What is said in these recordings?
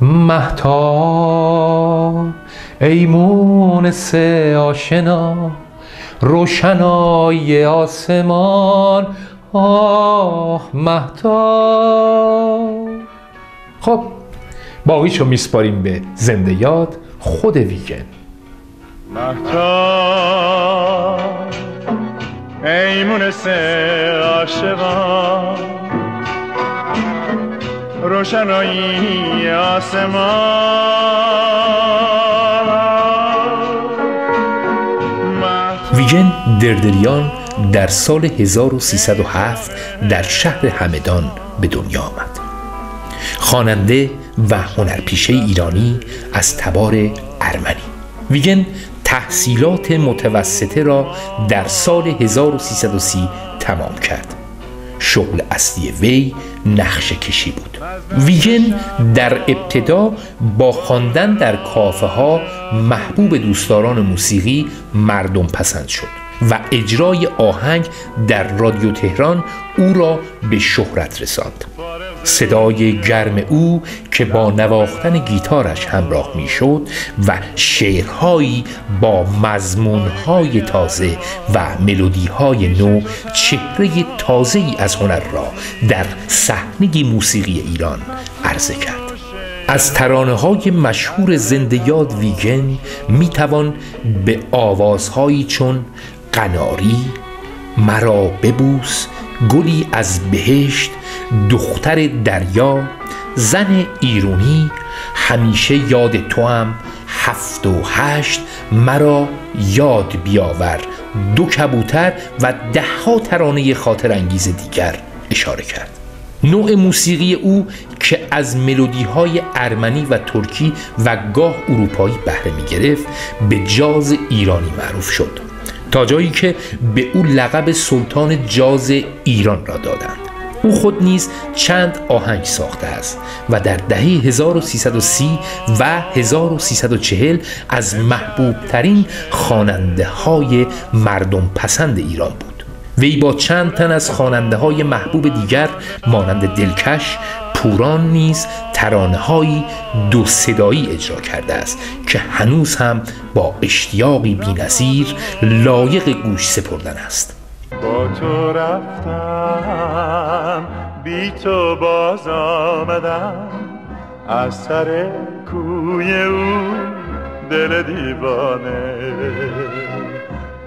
محتاب ای مونس آشنا روشنای آسمان. آه محتاب خب باقیشو میسپاریم به زنده یاد خود ویگن محتاب ای مونس عاشقان. روشنایی آسمان. ویژن دردریان در سال 1307 در شهر همدان به دنیا آمد. خواننده و هنرپیشه ایرانی از تبار ارمنی. ویگن تحصیلات متوسطه را در سال 1330 تمام کرد. شغل اصلی وی نقشه کشی بود. ویگن در ابتدا با خواندن در کافه ها محبوب دوستداران موسیقی مردم پسند شد و اجرای آهنگ در رادیو تهران او را به شهرت رساند. صدای گرم او که با نواختن گیتارش همراه می‌شد و شعرهایی با مضمونهای تازه و ملودیهای نو چهره تازه ای از هنر را در صحنه موسیقی ایران عرضه کرد. از ترانه های مشهور زنده یاد ویگن می توان به آوازهایی چون قناری مرا ببوس گلی از بهشت دختر دریا زن ایرونی همیشه یاد تو هم هفت و هشت مرا یاد بیاور. دو کبوتر و دهها ترانه خاطر انگیز دیگر اشاره کرد. نوع موسیقی او که از ملودی های ارمنی و ترکی و گاه اروپایی بهره می گرفت به جاز ایرانی معروف شد. تا جایی که به او لقب سلطان جاز ایران را دادند. او خود نیز چند آهنگ ساخته است و در دهه 1330 و 1340 از محبوب ترین خواننده های مردم پسند ایران بود. وی با چند تن از خواننده های محبوب دیگر مانند دلکش پوران نیز ترانههایی دو صدایی اجرا کرده است که هنوز هم با اشتیاقی بینظیر لایق گوش سپردن است. با تو رفتم بی تو باز آمدم. از سر کوی او دل دیوانه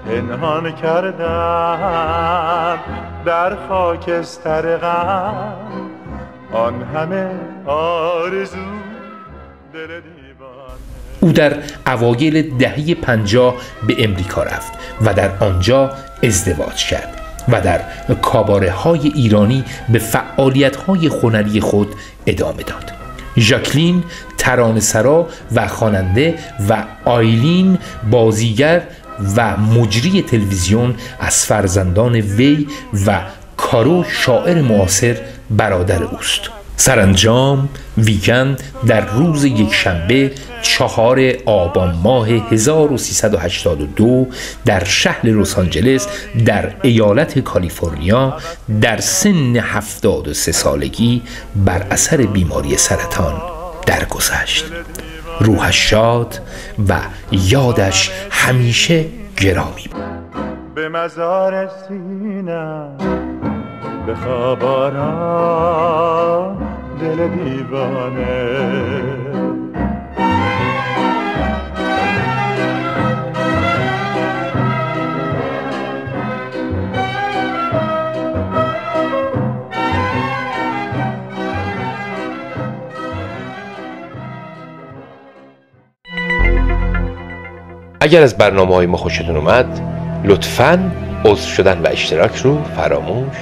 پنهان کردم. در خاکستر غم آن همه آرزو دل دیوانه او در اوایل دهه پنجاه به امریکا رفت و در آنجا ازدواج کرد و در کاباره های ایرانی به فعالیت های هنری خود ادامه داد. ژاکلین ترانه‌سرا و خواننده و آیلین بازیگر و مجری تلویزیون از فرزندان وی و کارو شاعر معاصر برادر اوست. سرانجام ویکند در روز یکشنبه چهار آبان ماه 1382 در شهر لس آنجلس در ایالت کالیفرنیا در سن 73 سالگی بر اثر بیماری سرطان درگذشت. روحش شاد و یادش همیشه گرامی بود. به مزار سینم به خوابارا دل دیوانه. اگر از برنامه های ما خوشتون اومد لطفاً عضو شدن و اشتراک رو فراموش